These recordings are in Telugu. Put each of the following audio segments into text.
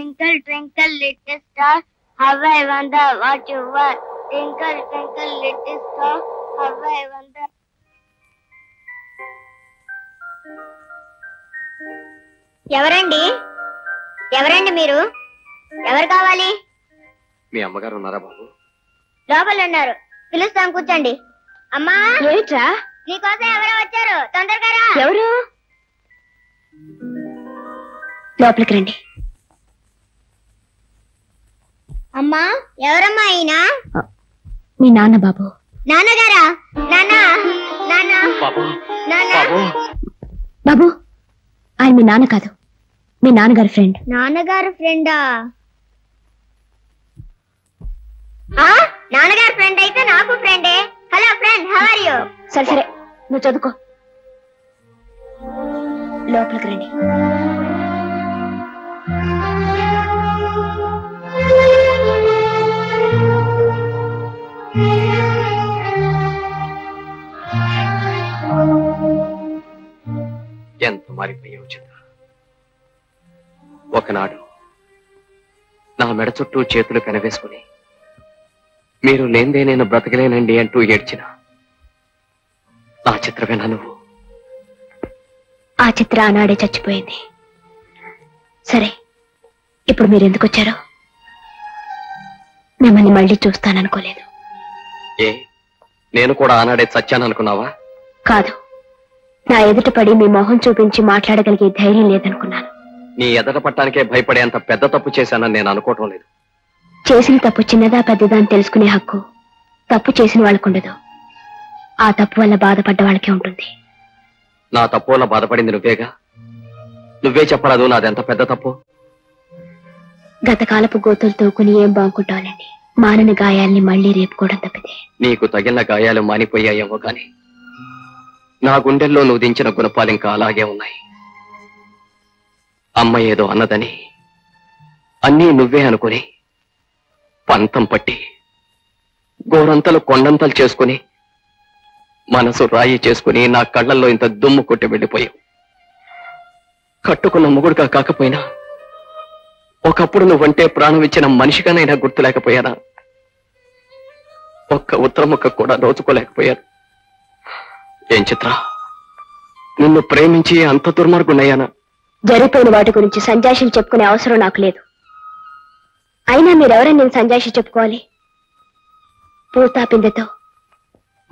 Twinkle, twinkle, little star, how I wonder what you are. Twinkle, twinkle, little star, how I wonder. ఎవరండి ఎవరండి మీరు ఎవరు కావాలి మీ అమ్మగారు ఉన్నారా బాబు లోపల ఉన్నారు పిలుస్తాం కూర్చోండి అమ్మా ఏమిట్రా నీకోసం ఎవరో వచ్చారు తొందరగా రా. ఎవరు లోపలికి రండి అమ్మా ఎవరమ్మా అయినా మీ నాన్న బాబు. నాన్నగారా? నాన్న? నాన్న? బాబు. నాన్న? బాబు. బాబు ఆయన మీ నాన్న కాదు. మీ నాన్నగారి ఫ్రెండ్. నాన్నగారు ఫ్రెండా? ఆ నాన్నగారు ఫ్రెండ్ అయితే నాకు ఫ్రెండే. Hello friend how are you సరే సరే నువ్వు చదువుకో. లోపలికి రండి. ఎంత మారిపోయావు చిత్ర? ఒకనాడు నా మెడ చుట్టూ చేతులు కనవేసుకుని మీరు లేందే నేను బ్రతకలేనండి అంటూ ఏడ్చిన నా చిత్రమేనా నువ్వు. ఆ చిత్ర ఆనాడే చచ్చిపోయింది. సరే ఇప్పుడు మీరు ఎందుకు వచ్చారో మిమ్మల్ని మళ్ళీ చూస్తాననుకోలేదు. ఏ? నేను కూడా ఆనాడే అనుకున్నావా? కాదు. నా ఎదుట పడి మీ మొహం చూపించి మాట్లాడగలిగే ధైర్యం లేదనుకున్నాను. నీ ఎదట పట్టానికే భయపడేంత పెద్ద తప్పు చేశానని నేను అనుకోవటం లేదు. చేసిన తప్పు చిన్నదా పెద్దదా అని తెలుసుకునే హక్కు తప్పు చేసిన వాళ్ళకుండదు ఆ తప్పు వల్ల బాధపడ్డ వాళ్ళకే ఉంటుంది. నా తప్పు వల్ల బాధపడింది నువ్వేగా? నువ్వే చెప్పరాదు నాదెంత పెద్ద తప్పు? గతకాలపు గోతులు తోకుని ఏం బాగుంటానండి మానని గాయాల్ని మళ్ళీ రేపుకోవడం తప్పితే. నీకు తగిలిన గాయాలు మానిపోయాయేమో కానీ నా గుండెల్లో నువ్వు దించిన గుణపాలు ఇంకా అలాగే ఉన్నాయి. అమ్మ ఏదో అన్నదని అన్నీ నువ్వే అనుకుని పంతం పట్టి గోరంతలు కొండంతలు చేసుకుని మనసు రాయి చేసుకుని నా కళ్ళల్లో ఇంత దుమ్ము కొట్టి వెళ్ళిపోయావు. కట్టుకున్న ముగుడుగా కాకపోయినా ఒకప్పుడు నువ్వంటే ప్రాణం ఇచ్చిన మనిషిగానైనా గుర్తులేకపోయానా? ఒక్క ఉత్తరం ఒక్క కూడా దోచుకోలేకపోయాను ఏం చిత్ర? నిన్ను ప్రేమించి అంత దుర్మార్గున్నయ్యానా జరిగిపోయిన వాటి గురించి సంజాషి చెప్పుకునే అవసరం నాకు లేదు. అయినా మీరెవరని నేను సంజాషి చెప్పుకోవాలి? పూతాపిందెతో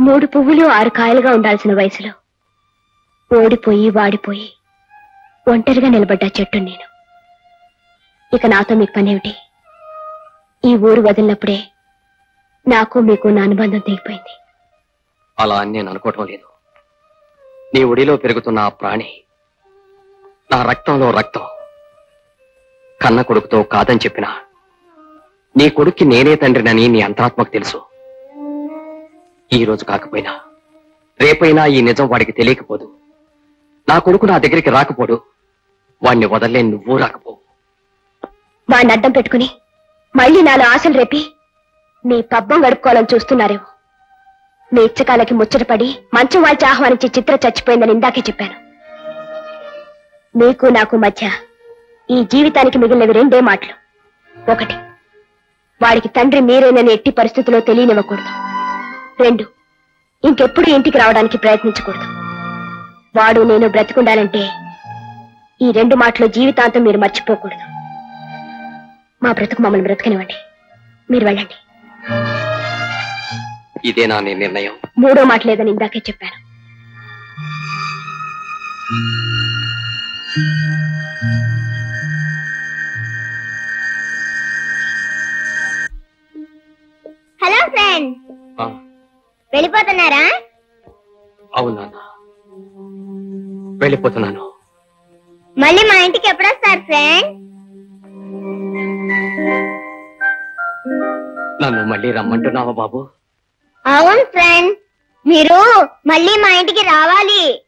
మూడు పువ్వులు ఆరు కాయలుగా ఉండాల్సిన వయసులో ఓడిపోయి వాడిపోయి ఒంటరిగా నిలబడ్డా చెట్టు నేను. ఇక నాతో మీకు పనేమిటి? ఈ ఊరు వదిలినప్పుడే నాకు మీకు నా అనుబంధం తెగిపోయింది. అలా అని నేను అనుకోవటం లేదు. నీ ఒడిలో పెరుగుతున్న ఆ ప్రాణి నా రక్తంలో రక్తం. కన్న కొడుకుతో కాదని చెప్పినా నీ కొడుక్కి నేనే తండ్రినని నీ అంతరాత్మకు తెలుసు. ఈ రోజు కాకపోయినా రేపైనా ఈ నిజం వాడికి తెలియకపోదు. నా కొడుకు నా దగ్గరికి రాకపోడు. వాణ్ణి వదలలే నువ్వు రాకపోవు. వాడిని అడ్డం పెట్టుకుని మళ్ళీ నాలో ఆశలు రేపి మీ పబ్బం గడుపుకోవాలని చూస్తున్నారేమో. మీ ఇచ్చకాలకి ముచ్చటపడి మంచం వాల్చి ఆహ్వానించి చిత్ర చచ్చిపోయిందని ఇందాకే చెప్పాను. మీకు నాకు మధ్య ఈ జీవితానికి మిగిలినవి రెండే మాటలు. ఒకటి వాడికి తండ్రి మీరేనని ఎట్టి పరిస్థితిలో తెలియనివ్వకూడదు. రెండు ఇంకెప్పుడు ఇంటికి రావడానికి ప్రయత్నించకూడదు. వాడు నేను బ్రతికుండాలంటే ఈ రెండు మాటలు జీవితాంతం మీరు మర్చిపోకూడదు. మా బ్రతుకు మమ్మల్ని బ్రతకనివ్వండి. మీరు వెళ్ళండి. ఇదే నా నిర్ణయం? మూడో మాట లేదని ఇందాకే చెప్పాను. Hello friend. ఆ, వెళ్ళిపోతున్నారా? అవును నాన్న. వెళ్ళిపోతున్నాను. మళ్ళీ మా ఇంటికి ఎప్పుడు వస్తారు ఫ్రెండ్? నన్ను మళ్ళీ రమ్మంటున్నావా బాబు? అవును ఫ్రెండ్. మీరు మళ్ళీ మా ఇంటికి రావాలి.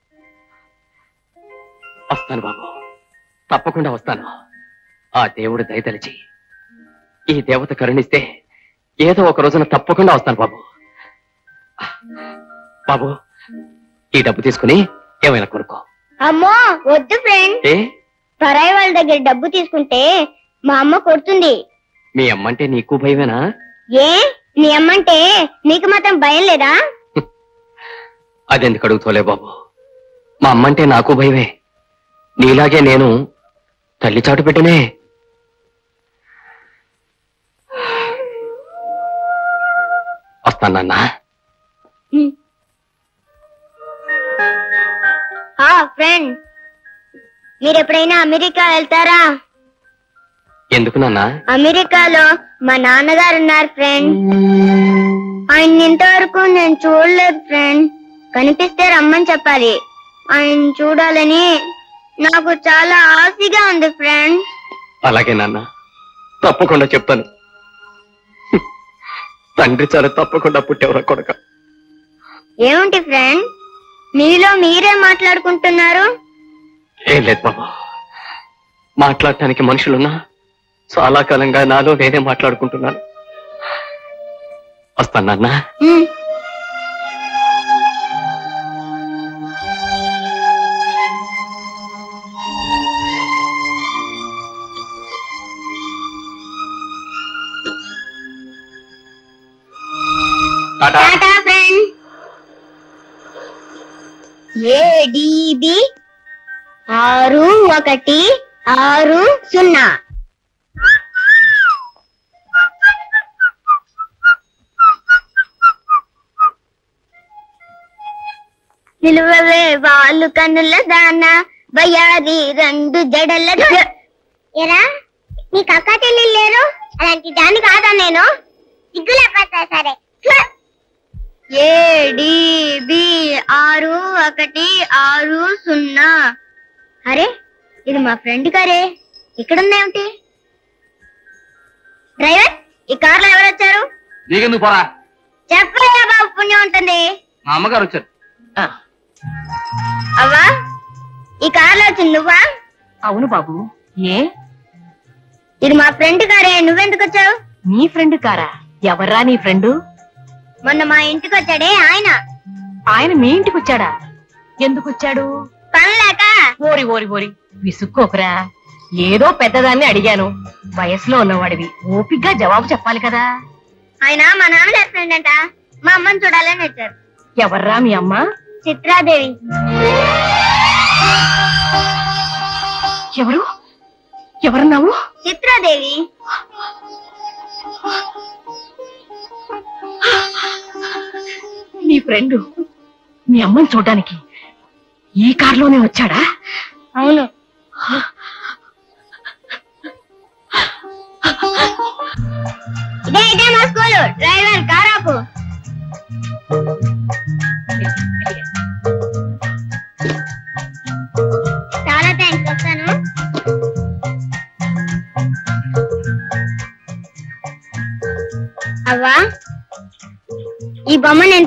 వస్తాను బాబు. తప్పకుండా వస్తాను. ఆ దేవుడు దయతలిచి ఈ దేవత కరుణిస్తే ఏదో ఒక రోజున తప్పకుండా వస్తాను బాబు. బాబు ఈ డబ్బు తీసుకుని ఏమైనా కొనుక్కో. అమ్మో వద్దు ఫ్రెండ్. ఏ? పరాయి వాళ్ళ దగ్గర డబ్బు తీసుకుంటే మా అమ్మ కొడుతుంది. మీ అమ్మంటే నీకు భయమేనా? ఏ? నీ అమ్మంటే నీకు మాత్రం భయం లేదా? అదెందుకు అడుగుతోలే బాబు? మా అమ్మంటే నాకు భయమే. నీలాగే నేను తల్లి చాటు పెట్టనే. వస్తానన్నా ఆ ఫ్రెండ్. మీరు ఎప్పుడైనా అమెరికా వెళ్తారా? ఎందుకు నాన్నా? అమెరికాలో మా నాన్నగారు ఉన్నారు ఫ్రెండ్ ఆయన ఇంతవరకు నేను చూడలేదు ఫ్రెండ్ కనిపిస్తే రమ్మని చెప్పాలి. ఆయన చూడాలని నాకు చాలా ఆశగా ఉంది ఫ్రెండ్ అలాగే నాన్న. తప్పకుండా చెప్తాను. తండ్రి చాలా తప్పకుండా పుట్టేవరా కొడక. ఏమిటి ఫ్రెండ్ మీలో మీరే మాట్లాడుకుంటున్నారు? ఏం లేదు బాబు. మాట్లాడటానికి మనుషులున్నా చాలా కాలంగా నాలో నేనే మాట్లాడుకుంటున్నాను. వస్తాను నాన్న. ఏడిబి ఆరు ఒకటి ఆరు సున్నా. నిలువవే వాళ్ళు కన్నుల దాన బయారి రెండు జడల ఎరా నీకు అక్క చెల్లెలు లేరు? అలాంటి దాన్ని కాదా నేను? సిగ్గులే పడతా సరే. ఏడిబి ఆరు ఒకటి ఆరు సున్నా. అరే ఇది మా ఫ్రెండ్ కారే ఇక్కడుందేమిటి డ్రైవర్ ఈ కార్లో ఎవరు వచ్చారు పోరా. చెప్పయ్యా బాబు పుణ్యం ఉంటుంది. మా అమ్మగారు వచ్చారు. అవ్వా? ఈ కార్లో వచ్చింది నువ్వా? అవును బాబు. ఏ? ఇది మా ఫ్రెండ్ కారే నువ్వెందుకు వచ్చావు? నీ ఫ్రెండ్ కారా? ఎవర్రా నీ ఫ్రెండు? మొన్న మా ఇంటికి వచ్చాడే ఆయన. ఆయన మీ ఇంటికి వచ్చాడా? ఎందుకు వచ్చాడు? పని లేక ఓరి ఓరి ఓరి. విసుక్కోకురా. ఏదో పెద్దదాన్ని అడిగాను. వయసులో ఉన్నవాడివి. ఓపిగ్గా జవాబు చెప్పాలి కదా. ఆయన మా నాన్న ఫ్రెండ్ అంట. మా అమ్మని చూడాలని వచ్చారు. ఎవర్రా మీ అమ్మ? చిత్రాదేవి. ఎవరు? ఎవరున్నావు? చిత్రాదేవి. నీ ఫ్రెండ్ మీ అమ్మని చూడడానికి ఈ కారులోనే వచ్చాడా? అవును. ఇదే ఇదే మా స్కూలు. డ్రైవర్ కారాపు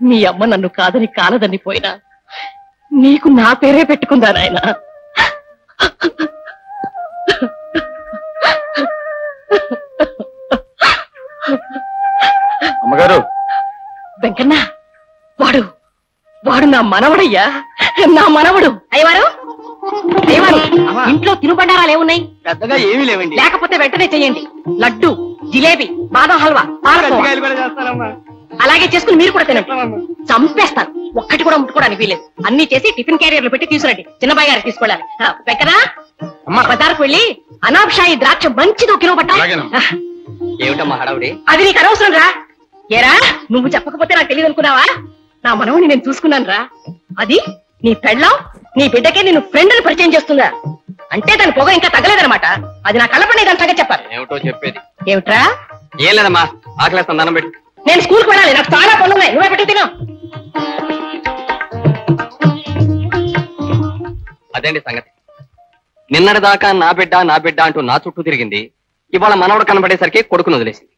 మీ అమ్మ నన్ను కాదని కాలదని పోయినా నీకు నా పేరే పెట్టుకుందా నాయన? అమ్మగారు. వెంకన్న వాడు వాడు నా మనవడయ్యా నా మనవడు. అయ్యవారు. ఇంట్లో తినుబండారాలు ఏమున్నాయి? పెద్దగా ఏమీ లేవండి. లేకపోతే వెంటనే చెయ్యండి లడ్డు జిలేబి బాదం హల్వా పాలకోవా. చేస్తానమ్మా అలాగే చేసుకుని మీరు కూడా తినండి. చంపేస్తాను ఒక్కటి కూడా ముట్టుకోవడానికి వీలేదు అన్ని చేసి టిఫిన్ క్యారియర్లు పెట్టి తీసుకురండి. చిన్నబాయి గారికి తీసుకెళ్ళాలి అమ్మా. బజార్కు వెళ్ళి అనాబ్షాయి ద్రాక్ష మంచిది ఒక కిలో పట్ట. ఏమిటమ్మా హడావుడి? అది నీకు అనవసరం రా. ఏరా నువ్వు చెప్పకపోతే నాకు తెలియదు అనుకున్నావా? నా మనవుని నేను చూసుకున్నాను రా. అది నీ పెళ్ళం నీ బిడ్డకే నేను ఫ్రెండ్ అని పరిచయం చేస్తుందా? అంటే దాని పొగ ఇంకా తగ్గలేదన్నమాట. అది నా కలపనే దాని సంగతి చెప్పాలి ఏమిటో చెప్పేది. ఏమిట్రా? ఏం లేదమ్మా ఆకలేస్తాను దండం పెట్టి. నేను స్కూల్కి వెళ్ళాలి. నాకు చాలా పనులు ఉన్నాయి. నువ్వే పెట్టి తిను. అదేంటి సంగతి? నిన్నటిదాకా నా బిడ్డ నా బిడ్డ అంటూ నా చుట్టూ తిరిగింది. ఇవాళ మనవడు కనబడేసరికి కొడుకును వదిలేసింది.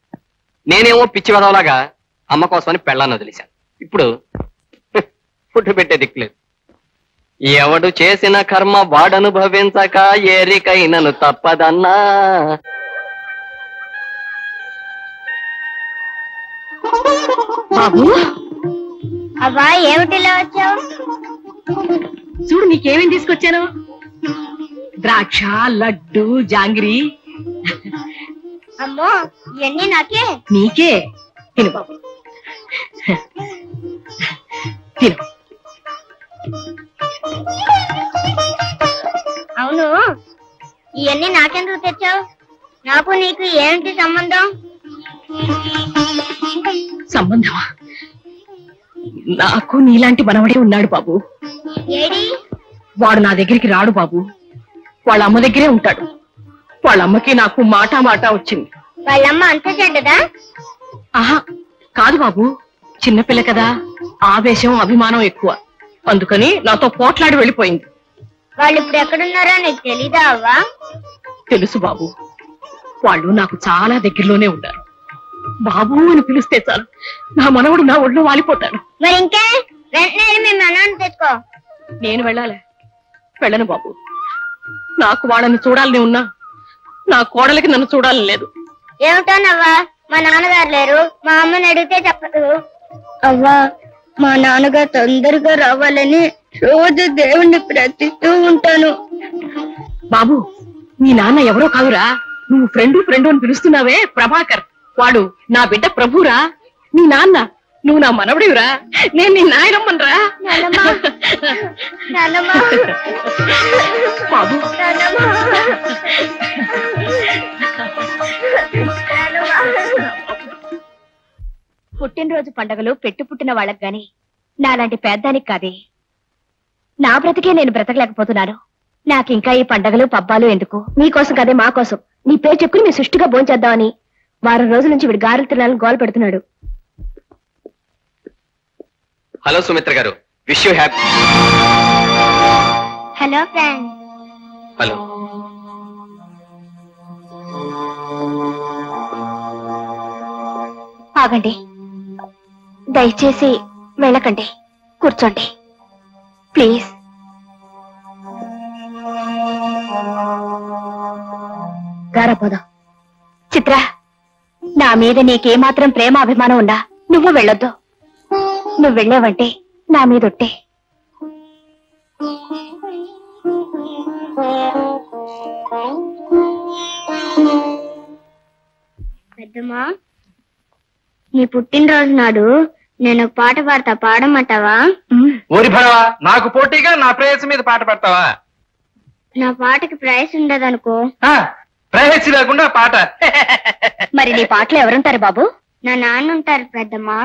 నేనేమో పిచ్చి వదవలాగా అమ్మ కోసమని పెళ్ళాన్ని వదిలేశాను. ఇప్పుడు ఫుడ్ పెట్టే దిక్కులేదు ఎవడు చేసిన కర్మ వాడనుభవించక ఏరికైనను తప్పదన్నా. బాబు. అవ్వా ఏమిటి వచ్చావు? చూడు నీకేమేం తీసుకొచ్చాను? ద్రాక్ష లడ్డు జాంగిరి. అమ్మో ఇవన్నీ నాకే. నీకే. తిను బాబు. తిను. అవును ఇవన్నీ నాకెందుకు తెచ్చావు? నాకు నీకు ఏంటి సంబంధం? సంబంధమా? నాకు నీలాంటి మనవడే ఉన్నాడు బాబు. వాడు నా దగ్గరికి రాడు బాబు. వాళ్ళ అమ్మ దగ్గరే ఉంటాడు. వాళ్ళ అమ్మకి నాకు మాట మాట వచ్చింది. వాళ్ళమ్మ అంత చెడ్డదా? ఆహా కాదు బాబు. చిన్నపిల్ల కదా. ఆవేశం అభిమానం ఎక్కువ. అందుకని నాతో పోట్లాడి వెళ్ళిపోయింది. వాళ్ళు ఇప్పుడు ఎక్కడున్నారో నీకు తెలీదా తెలుసు బాబు. వాళ్ళు నాకు చాలా దగ్గరలోనే ఉన్నారు. బాబు అని పిలిస్తే చాలు. నా మనవడు నా ఒళ్ళు వాలిపోతాడు. మరి ఇంకే? వెంటనే వెళ్ళి మీ మనవని తెచ్చుకో నేను వెళ్ళాలి. వెళ్ళను బాబు. నాకు వాళ్ళని చూడాలని ఉన్నా నా కోడలికి నన్ను చూడాలని లేదు. ఏమిటోనవ్వా మా నాన్నగారు లేరు. మా అమ్మని అడిగితే చెప్పదు అవ్వా మా నాన్నగారు తొందరగా రావాలని రోజు దేవుణ్ణి ప్రార్థిస్తూ ఉంటాను. బాబు మీ నాన్న ఎవరో కాదురా. నువ్వు ఫ్రెండు ఫ్రెండు అని పిలుస్తున్నావే ప్రభాకర్. వాడు నా బిడ్డ ప్రభురా? నీ నాన్న నువ్వు నా మనవడివిరా? నేను నీ నాయనమ్మనరా. బాబు. పుట్టినరోజు పండగలు పెట్టు పుట్టిన వాళ్ళకి గాని నాలాంటి పేద్దానికి కాదే. నా బ్రతికే నేను బ్రతకలేకపోతున్నాను. నాకింకా ఈ పండగలు పబ్బాలు ఎందుకు? మీకోసం కదే మా కోసం నీ పేరు చెప్పుకుని మీ సుష్టిగా భోంచేద్దామని వారం రోజుల నుంచి వీడు గారెలు తినాలని గోల పెడుతున్నాడు. హలో సుమిత్ర గారు wish you happy. Hello friend. Hello. ఆగండి. దయచేసి వెళ్ళకండి. కూర్చోండి. ప్లీజ్. గారపోదాం చిత్ర. నా మీద నీకేమాత్రం ప్రేమ అభిమానం ఉందా నువ్వు వెళ్ళొద్దు. నువ్వు వెళ్ళావంటే నా మీద ఒట్టే పెద్దమ్మా నీ పుట్టినరోజు నాడు నేను ఒక పాట పాడతా పాడమంటావా? ఓరి భడవా నాకు పోటీగా నా ప్రేయసి మీద పాట పడతావా? నా పాటకి ప్రైస్ ఉండదనుకో. ఆ, లేకుండా పాట. మరి నీ పాటలు ఎవరుంటారు బాబు? నా నాన్న ఉంటారు పెద్దమ్మా.